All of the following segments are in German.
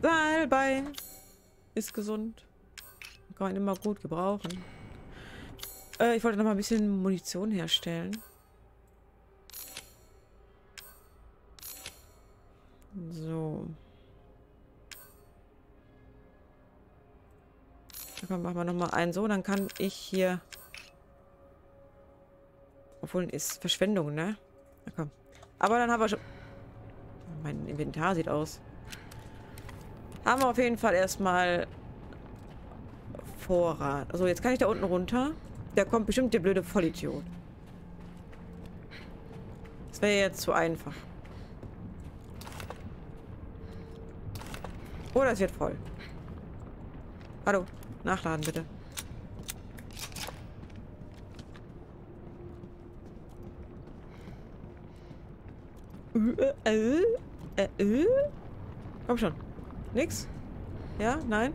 Weil Bein ist gesund. Kann man immer gut gebrauchen. Äh, ich wollte noch mal ein bisschen Munition herstellen. So. Dann machen wir noch mal einen so, dann kann ich hier... Obwohl, ist Verschwendung, ne? Na komm. Aber dann haben wir schon... Mein Inventar sieht aus. Haben wir auf jeden Fall erstmal Vorrat. Also jetzt kann ich da unten runter. Da kommt bestimmt der blöde Vollidiot. Das wäre jetzt zu einfach. Oh, das wird voll. Hallo. Nachladen, bitte. Äh, äh, äh, äh? Komm schon. Nix? Ja? Nein?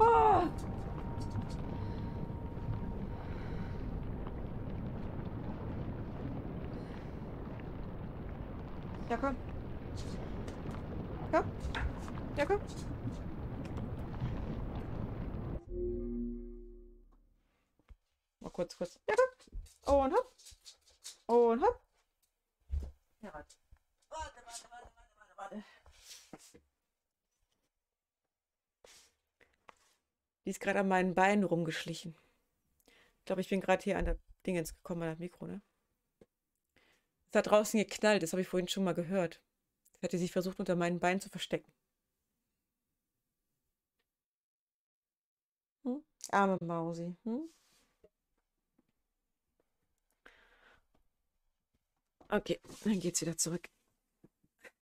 Oh! Ja, komm. Komm. Ja, komm. Kurz, kurz. Ja, komm. Und hopp. Und hopp. Ja, warte. Warte, warte, warte, warte, warte. Die ist gerade an meinen Beinen rumgeschlichen. Ich glaube, ich bin gerade hier an der Dingens gekommen, an das Mikro, ne? Es hat draußen geknallt, das habe ich vorhin schon mal gehört. Sie hatte sich versucht, unter meinen Beinen zu verstecken. Hm? Arme Mausi. Hm? Okay, dann geht's wieder zurück.